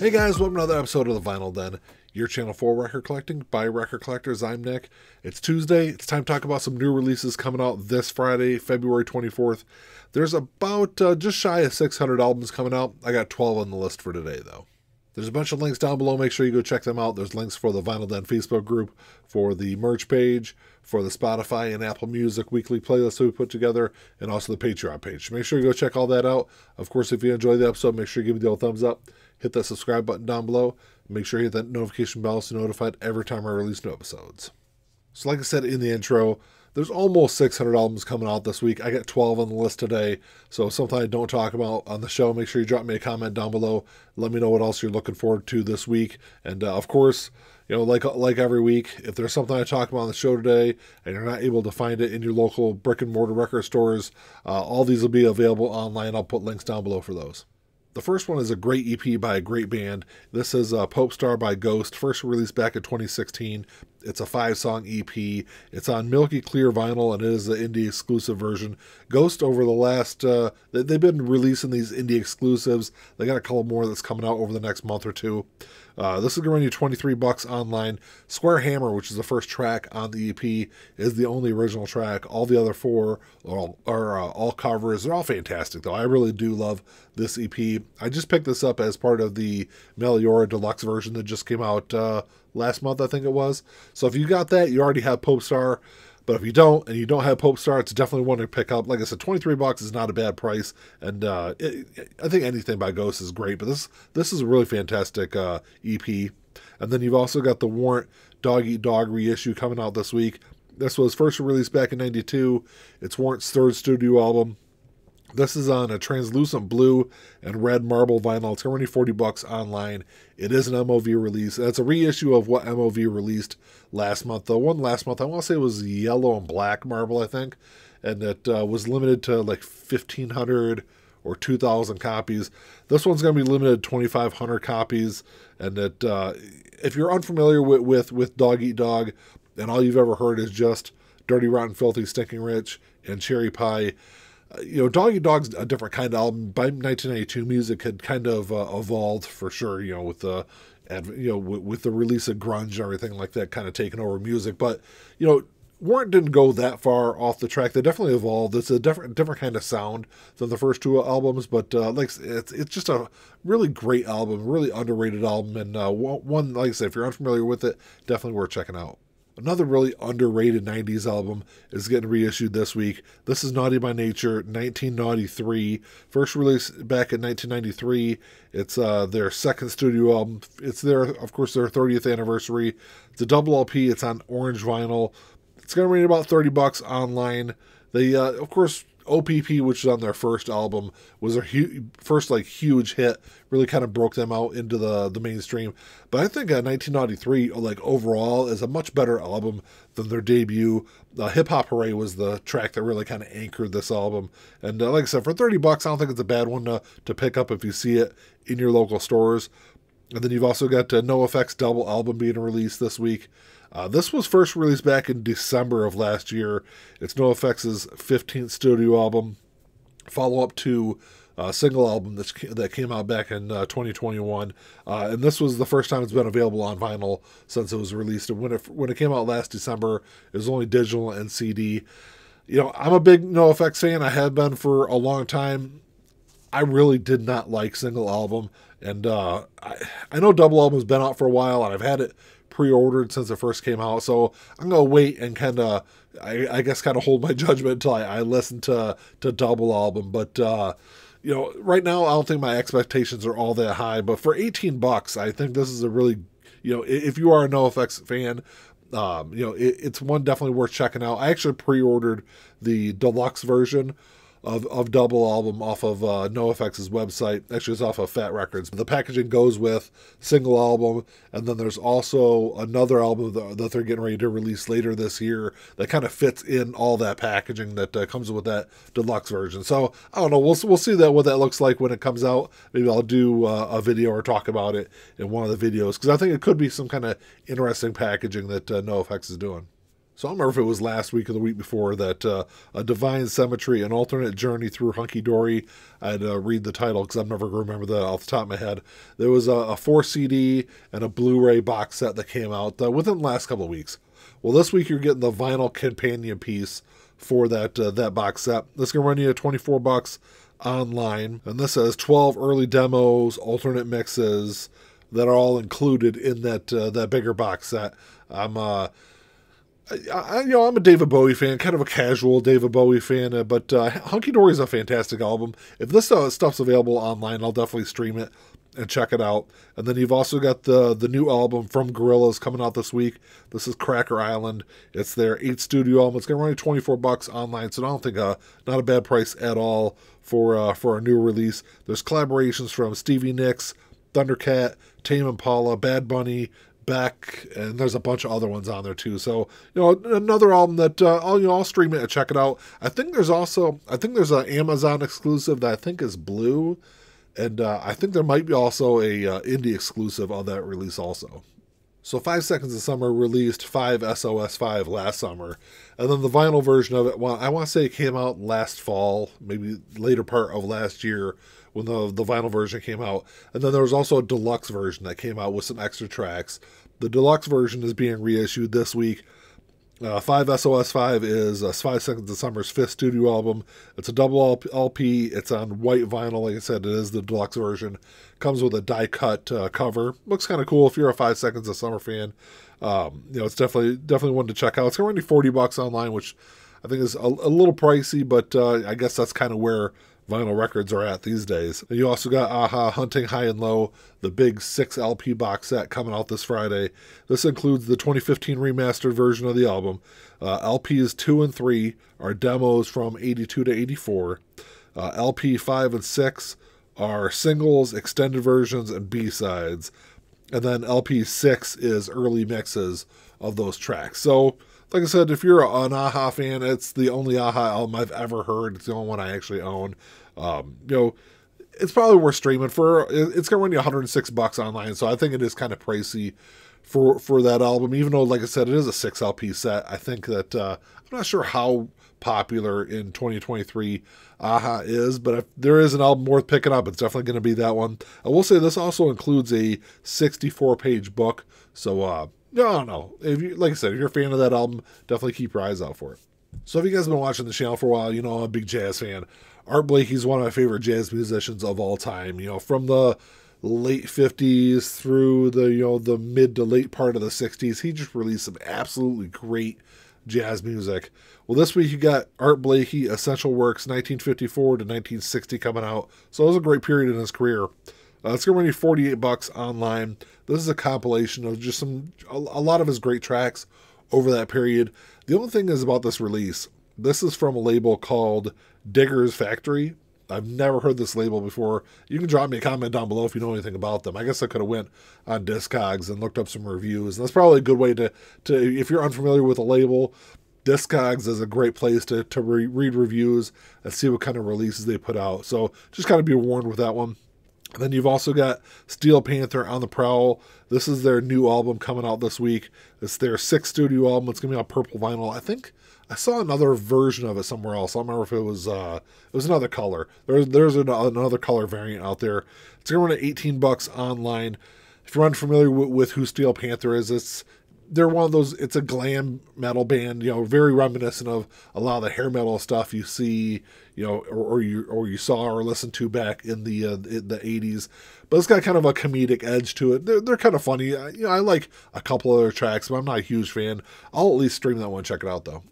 Hey guys, welcome to another episode of the Vinyl Den, your channel for record collecting by record collectors. I'm Nick. It's Tuesday. It's time to talk about some new releases coming out this Friday, February 24th. There's about uh, just shy of 600 albums coming out. I got 12 on the list for today, though. There's a bunch of links down below. Make sure you go check them out. There's links for the Vinyl Den Facebook group, for the merch page, for the Spotify and Apple Music weekly playlist that we put together, and also the Patreon page. Make sure you go check all that out. Of course, if you enjoy the episode, make sure you give the old thumbs up. Hit that subscribe button down below. Make sure you hit that notification bell so notified every time I release new episodes. So, like I said in the intro, there's almost 600 albums coming out this week. I got 12 on the list today. So, something I don't talk about on the show, make sure you drop me a comment down below. Let me know what else you're looking forward to this week. And uh, of course, you know, like like every week, if there's something I talk about on the show today and you're not able to find it in your local brick and mortar record stores, uh, all these will be available online. I'll put links down below for those. The first one is a great EP by a great band. This is uh, Popestar by Ghost, first released back in 2016. It's a five song EP. It's on Milky Clear vinyl and it is the indie exclusive version. Ghost, over the last, uh, they've been releasing these indie exclusives. They got a couple more that's coming out over the next month or two. Uh, this is going to run you 23 bucks online. Square Hammer, which is the first track on the EP, is the only original track. All the other four are all, are, uh, all covers. They're all fantastic, though. I really do love this EP. I just picked this up as part of the Meliora Deluxe version that just came out uh, last month, I think it was. So if you got that, you already have Popestar. But if you don't, and you don't have Popestar, it's definitely one to pick up. Like I said, 23 bucks is not a bad price, and uh, it, I think anything by Ghost is great. But this this is a really fantastic uh, EP. And then you've also got the Warrant Dog Eat Dog reissue coming out this week. This was first released back in '92. It's Warrant's third studio album. This is on a translucent blue and red marble vinyl. It's only 40 bucks online. It is an MOV release. It's a reissue of what MOV released last month. The one last month, I want to say it was yellow and black marble, I think. And it uh, was limited to like 1,500 or 2,000 copies. This one's going to be limited to 2,500 copies. And that uh, if you're unfamiliar with, with, with Dog Eat Dog and all you've ever heard is just Dirty Rotten Filthy Stinking Rich and Cherry Pie, you know, Dog Eat Dog's a different kind of album. By 1992, music had kind of uh, evolved for sure. You know, with the you know with, with, the release of grunge and everything like that, kind of taking over music. But you know, Warrant didn't go that far off the track. They definitely evolved. It's a different different kind of sound than the first two albums. But uh, like it's it's just a really great album, really underrated album, and uh, one like I said, if you're unfamiliar with it, definitely worth checking out. Another really underrated 90s album is getting reissued this week. This is Naughty by Nature, 1993. First released back in 1993. It's uh, their second studio album. It's their, of course, their 30th anniversary. It's a double LP. It's on orange vinyl. It's going to rate about 30 bucks online. They, uh, of course, OPP, which is on their first album, was their hu- first like huge hit. Really kind of broke them out into the the mainstream. But I think uh, 1993, like overall, is a much better album than their debut. Uh, Hip Hop Hooray was the track that really kind of anchored this album. And uh, like I said, for 30 bucks, I don't think it's a bad one to to pick up if you see it in your local stores. And then you've also got uh, Effects double album being released this week. Uh, this was first released back in December of last year. It's NOFX's 15th studio album, follow up to a single album that's, that came out back in uh, 2021. Uh, and this was the first time it's been available on vinyl since it was released. And when it, when it came out last December, it was only digital and CD. You know, I'm a big NOFX fan. I have been for a long time. I really did not like single album. And uh, I, I know double album's been out for a while, and I've had it pre-ordered since it first came out. So I'm gonna wait and kind of, I, I, guess, kind of hold my judgment until I, I listen to to double album. But uh, you know, right now I don't think my expectations are all that high. But for 18 bucks, I think this is a really, you know, if you are a NOFX fan, um, you know, it, it's one definitely worth checking out. I actually pre-ordered the deluxe version of, of double album off of uh, NOFX's website. Actually, it's off of Fat Wreck Chords. The packaging goes with single album, and then there's also another album that, they're getting ready to release later this year that kind of fits in all that packaging that uh, comes with that deluxe version. So I don't know. We'll we'll see that what that looks like when it comes out. Maybe I'll do uh, a video or talk about it in one of the videos because I think it could be some kind of interesting packaging that uh, NOFX is doing. So I don't remember if it was last week or the week before that uh, a divine symmetry, an alternate journey through hunky dory. I had to read the title because I've never going to remember that off the top of my head. There was a, a four CD and a Blu-ray box set that came out uh, within the last couple of weeks. Well, this week you're getting the vinyl companion piece for that uh, that box set. This can run you 24 bucks online, and this has 12 early demos, alternate mixes that are all included in that uh, that bigger box set. I'm uh I, you know, I'm a David Bowie fan, kind of a casual David Bowie fan, uh, but uh, Hunky Dory is a fantastic album. If this uh, stuff's available online, I'll definitely stream it and check it out. And then you've also got the the new album from Gorillaz coming out this week. This is Cracker Island. It's their eighth studio album. It's gonna run you 24 bucks online, so I don't think uh not a bad price at all for uh, for a new release. There's collaborations from Stevie Nicks, Thundercat, Tame Impala, Bad Bunny, Beck, and there's a bunch of other ones on there too. So you know, another album that uh, I'll you know I'll stream it and check it out. I think there's also I think there's an Amazon exclusive that I think is Blue, and uh, I think there might be also a uh, indie exclusive on that release also. So Five Seconds of Summer released five SOS five last summer, and then the vinyl version of it. Well, I want to say it came out last fall, maybe later part of last year when the the vinyl version came out. And then there was also a deluxe version that came out with some extra tracks. The deluxe version is being reissued this week. Uh, 5 SOS 5 is uh, 5 Seconds of Summer's fifth studio album. It's a double LP. It's on white vinyl. Like I said, it is the deluxe version. Comes with a die cut uh, cover. Looks kind of cool if you're a 5 Seconds of Summer fan. Um, you know, it's definitely definitely one to check out. It's be 40 bucks online, which I think is a, a little pricey, but uh, I guess that's kind of where vinyl records are at these days. You also got a-ha Hunting High and Low, the big 6 LP box set coming out this Friday. This includes the 2015 remastered version of the album. Uh, LPs 2 and 3 are demos from 82 to 84. Uh, LP 5 and 6 are singles, extended versions, and B-sides. And then LP 6 is early mixes of those tracks. So like I said, if you're an a-ha fan, it's the only a-ha album I've ever heard. It's the only one I actually own. Um, you know, it's probably worth streaming for. It's gonna run you 106 bucks online, so I think it is kind of pricey for for that album. Even though, like I said, it is a six LP set. I think that uh, I'm not sure how popular in 2023 a-ha is, but if there is an album worth picking up, it's definitely going to be that one. I will say this also includes a 64 page book, so uh, I don't know. If you like I said, if you're a fan of that album, definitely keep your eyes out for it. So if you guys have been watching the channel for a while, you know I'm a big jazz fan. Art Blakey's one of my favorite jazz musicians of all time. You know, from the late 50s through the you know the mid to late part of the 60s, he just released some absolutely great jazz music. Well, this week you got Art Blakey Essential Works 1954 to 1960 coming out. So it was a great period in his career. Uh, it's going to you 48 bucks online. This is a compilation of just some a, a lot of his great tracks over that period. The only thing is about this release, this is from a label called Digger's Factory. I've never heard this label before. You can drop me a comment down below if you know anything about them. I guess I could have went on Discogs and looked up some reviews. And that's probably a good way to, to if you're unfamiliar with a label, Discogs is a great place to, to re- read reviews and see what kind of releases they put out. So just kind of be warned with that one. Then you've also got Steel Panther on the Prowl. This is their new album coming out this week. It's their sixth studio album. It's gonna be on purple vinyl. I think I saw another version of it somewhere else. I don't remember if it was uh, it was another color. There's there's an, another color variant out there. It's gonna run at 18 bucks online. If you're unfamiliar with, with who Steel Panther is, it's they're one of those. It's a glam metal band, you know, very reminiscent of a lot of the hair metal stuff you see, you know, or, or you or you saw or listened to back in the uh, in the '80s. But it's got kind of a comedic edge to it. They're, they're kind of funny. I, you know, I like a couple other tracks, but I'm not a huge fan. I'll at least stream that one, check it out though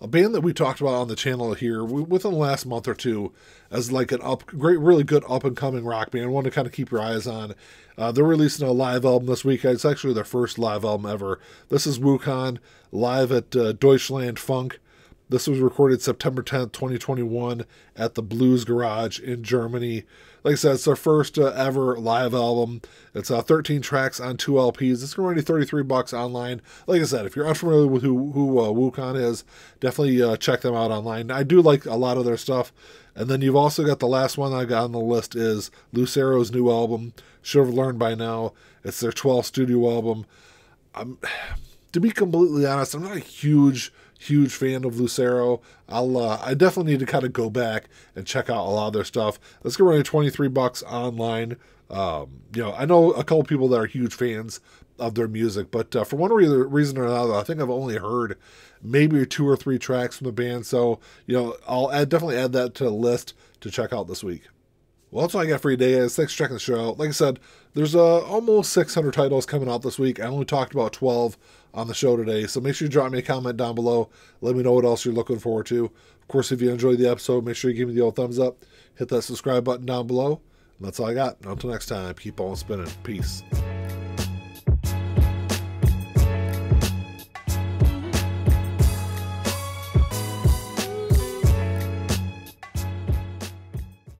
a band that we talked about on the channel here within the last month or two as like an up great really good up and coming rock band one to kind of keep your eyes on. Uh, they're releasing a live album this week. It's actually their first live album ever. This is Wucan live at uh, deutschland funk this was recorded September 10th, 2021, at the Blues Garage in Germany. Like I said, it's their first uh, ever live album. It's uh, 13 tracks on two LPs. It's going to be 33 bucks online. Like I said, if you're unfamiliar with who, who uh, Wucan is, definitely uh, check them out online. I do like a lot of their stuff. And then you've also got the last one I got on the list is Lucero's new album. Should have learned by now. It's their 12th studio album. I'm to be completely honest, I'm not a huge huge fan of Lucero. I'll uh, I definitely need to kind of go back and check out a lot of their stuff. Let's get running 23 bucks online. Um, you know, I know a couple people that are huge fans of their music, but uh, for one reason or another, I think I've only heard maybe two or three tracks from the band. So you know, I'll add, definitely add that to the list to check out this week. Well, that's all I got for you today, guys. Thanks for checking the show out. Like I said, there's uh, almost 600 titles coming out this week. I only talked about 12 on the show today, so make sure you drop me a comment down below. Let me know what else you're looking forward to. Of course, if you enjoyed the episode, make sure you give me the old thumbs up. Hit that subscribe button down below. And that's all I got. Until next time, keep on spinning. Peace.